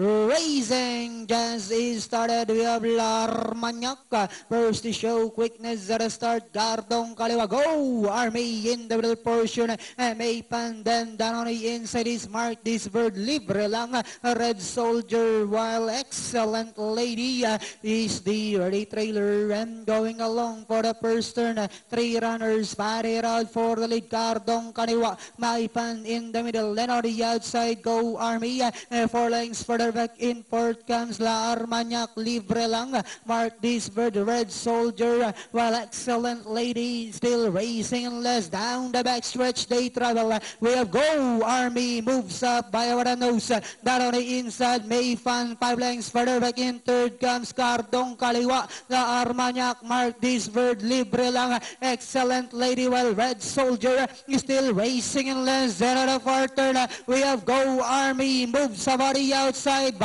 Mm. Racing just is started. We have La Armagnac. First to show quickness at the start. Gardong Kaliwa. Go! Army in the middle portion. Maypan then down on the inside is Mark. This bird libre lang. Red Soldier while excellent lady is the ready trailer and going along for the first turn. Three runners batted out for the lead. Gardong Kaliwa. Maypan in the middle. Then on the outside go Army. Uh, Four lengths further back in port comes La Armagnac. Libre lang. Mark this bird. Red Soldier while excellent lady still racing unless down the back stretch they travel. We have Go Army moves up by our nose. Down on the inside, Mayfan five lengths further back in third comes Cardong Kaliwa. La Armagnac Mark this bird libre lang. Excellent lady while Red Soldier is still racing unless then on the fourth turn. We have Go Army moves up on the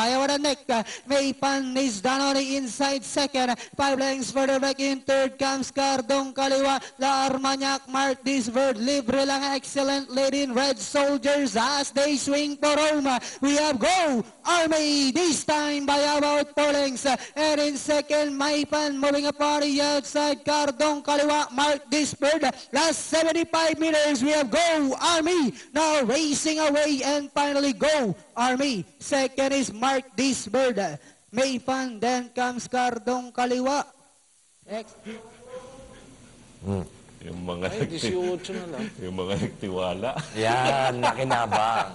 outside by our neck. Maypan is down on the inside second. Five lengths further back in third comes Cardong Kaliwa. La Armagnac Mark this bird libre lang. Excellent lady in Red Soldiers as they swing for home. We have Go Army this time by about four lengths. And in second, Maypan moving on the outside. Cardong Kaliwa Mark this bird. Last 75 meters we have Go Army now racing away and finally Go Army. Second is Mark this bird. Maypan then comes Cardong Kaliwa. Next. Yung mga, Ay, nagti- 18 na lang. yung mga nagtiwala. Yan, nakinabang.